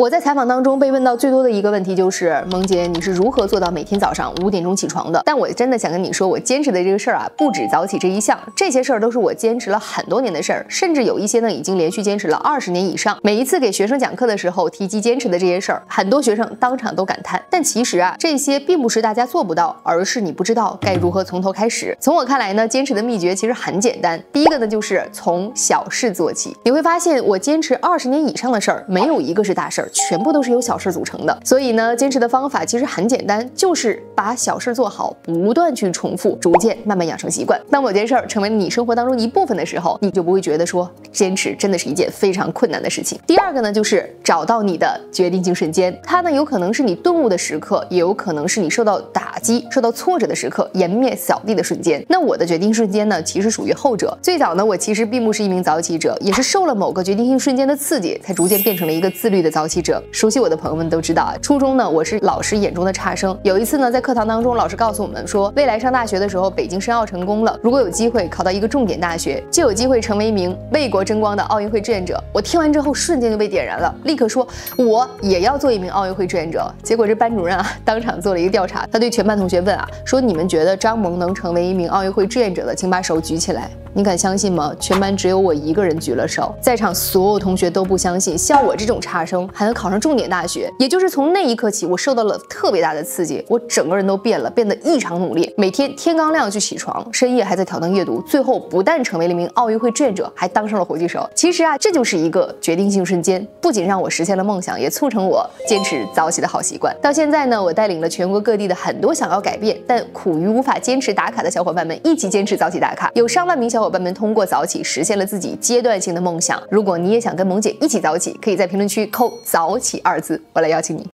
我在采访当中被问到最多的一个问题就是：萌姐，你是如何做到每天早上五点钟起床的？但我真的想跟你说，我坚持的这个事儿啊，不止早起这一项，这些事儿都是我坚持了很多年的事儿，甚至有一些呢已经连续坚持了二十年以上。每一次给学生讲课的时候提及坚持的这些事儿，很多学生当场都感叹。但其实啊，这些并不是大家做不到，而是你不知道该如何从头开始。从我看来呢，坚持的秘诀其实很简单，第一个呢就是从小事做起。你会发现，我坚持二十年以上的事儿，没有一个是大事儿，全部都是由小事组成的。所以呢，坚持的方法其实很简单，就是把小事做好，不断去重复，逐渐慢慢养成习惯。当某件事儿成为你生活当中一部分的时候，你就不会觉得说坚持真的是一件非常困难的事情。第二个呢，就是找到你的决定性瞬间，它呢有可能是你顿悟的时刻，也有可能是你受到打击、受到挫折的时刻，颜面扫地的瞬间。那我的决定瞬间呢，其实属于后者。最早呢，我其实并不是一名早起者，也是受了某个决定性瞬间的刺激，才逐渐变成了一个自律的早起者。熟悉我的朋友们都知道啊，初中呢，我是老师眼中的差生。有一次呢，在课堂当中，老师告诉我们说，未来上大学的时候，北京申奥成功了，如果有机会考到一个重点大学，就有机会成为一名为国争光的奥运会志愿者。我听完之后，瞬间就被点燃了，立刻说我也要做一名奥运会志愿者。结果这班主任啊，当场做了一个调查，他对全班班同学问啊，说你们觉得张萌能成为一名奥运会志愿者的，请把手举起来。你敢相信吗？全班只有我一个人举了手，在场所有同学都不相信，像我这种差生还能考上重点大学。也就是从那一刻起，我受到了特别大的刺激，我整个人都变了，变得异常努力，每天天刚亮就起床，深夜还在挑灯夜读，最后不但成为了一名奥运会志愿者，还当上了火炬手。其实啊，这就是一个决定性瞬间，不仅让我实现了梦想，也促成我坚持早起的好习惯。到现在呢，我带领了全国各地的很多想要改变但苦于无法坚持打卡的小伙伴们，一起坚持早起打卡，有上万名小。小伙伴们通过早起实现了自己阶段性的梦想。如果你也想跟萌姐一起早起，可以在评论区扣“早起”二字，我来邀请你。